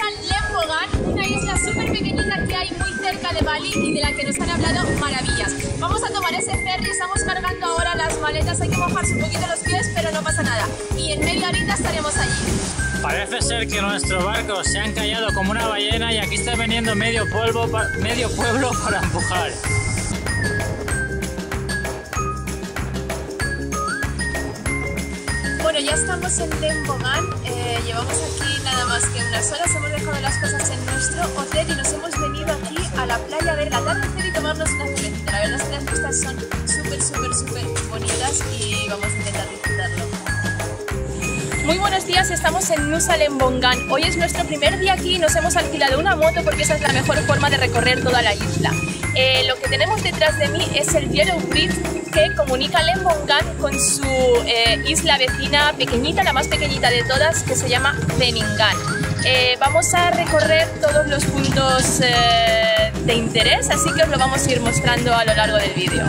a Lembogan, una isla súper pequeñita que hay muy cerca de Bali y de la que nos han hablado maravillas. Vamos a tomar ese ferry, estamos cargando ahora las maletas, hay que mojarse un poquito los pies, pero no pasa nada. Y en media horita estaremos allí. Parece ser que nuestro barco se ha encallado como una ballena y aquí está veniendo medio, polvo, medio pueblo para empujar. Bueno, ya estamos en Lembogan, eh, llevamos horas, hemos dejado las cosas en nuestro hotel y nos hemos venido aquí a la playa a ver el atardecer y tomarnos una cervecita. La verdad las vistas son súper, súper, súper bonitas y vamos a intentar disfrutarlo. Muy buenos días, estamos en Nusa Lembongan. Hoy es nuestro primer día aquí y nos hemos alquilado una moto porque esa es la mejor forma de recorrer toda la isla. Eh, lo que tenemos detrás de mí es el Yellow Bridge que comunica Lembongan con su eh, isla vecina pequeñita, la más pequeñita de todas, que se llama Zeningan. Eh, vamos a recorrer todos los puntos de interés, así que os lo vamos a ir mostrando a lo largo del vídeo.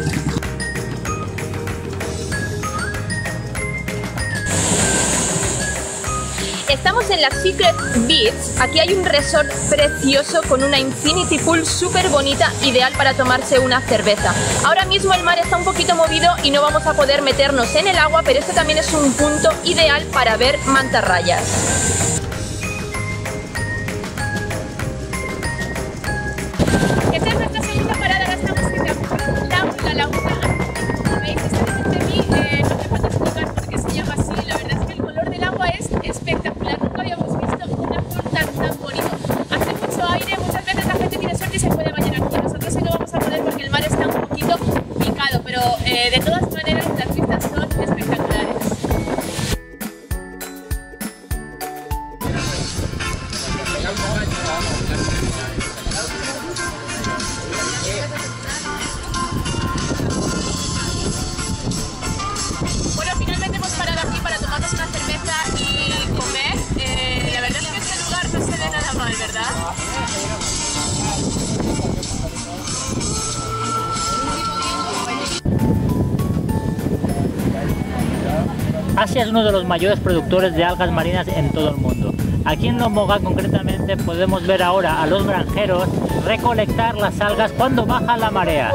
Estamos en la Secret Beach. Aquí hay un resort precioso con una infinity pool súper bonita, ideal para tomarse una cerveza. Ahora mismo el mar está un poquito movido y no vamos a poder meternos en el agua, pero este también es un punto ideal para ver mantarrayas. Esta es nuestra segunda parada, estamos en la, la. ¿Veis? Eh, de todas maneras las vistas son espectaculares. Es uno de los mayores productores de algas marinas en todo el mundo. Aquí en Lomboga concretamente podemos ver ahora a los granjeros recolectar las algas cuando baja la marea.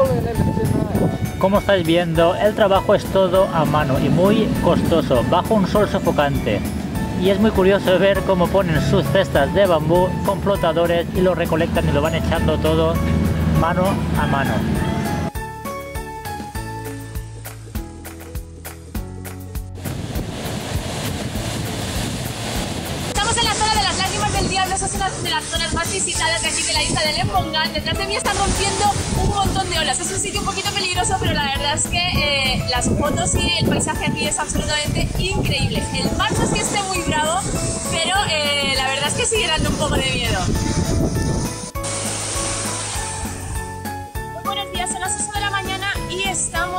Como estáis viendo, el trabajo es todo a mano y muy costoso, bajo un sol sofocante. Y es muy curioso ver cómo ponen sus cestas de bambú con flotadores y lo recolectan y lo van echando todo mano a mano. Esa es una de las zonas más visitadas de aquí de la isla de Lembongan. Detrás de mí están rompiendo un montón de olas. Es un sitio un poquito peligroso, pero la verdad es que eh, las fotos y el paisaje aquí es absolutamente increíble. El mar no es esté muy bravo, pero eh, la verdad es que sigue dando un poco de miedo.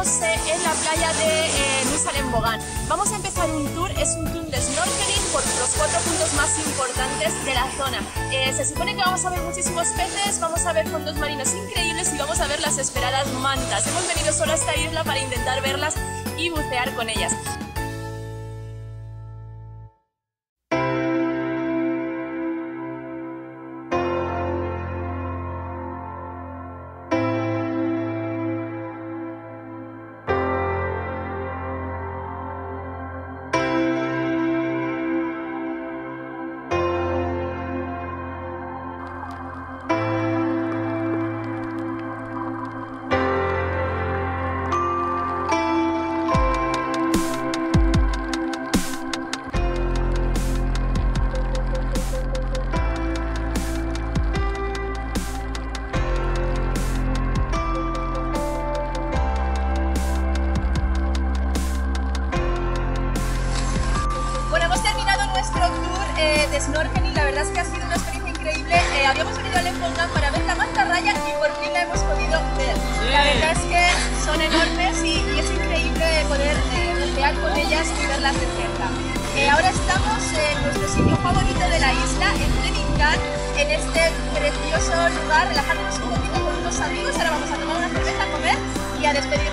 En la playa de eh. Vamos a empezar un tour, es un tour de snorkeling por los cuatro puntos más importantes de la zona. Eh, se supone que vamos a ver muchísimos peces, vamos a ver fondos marinos increíbles y vamos a ver las esperadas mantas. Hemos venido solo a esta isla para intentar verlas y bucear con ellas. Eh, de snorkeling. La verdad es que ha sido una experiencia increíble. Eh, habíamos venido a Lempongan para ver la mantarraya y por fin la hemos podido ver. La verdad es que son enormes y, y es increíble poder eh, bucear con ellas y verlas de cerca. Eh, ahora estamos en nuestro sitio favorito de la isla, en Teningan, en este precioso lugar, relajándonos un poquito con unos amigos. Ahora vamos a tomar una cerveza, a comer y a despedirnos.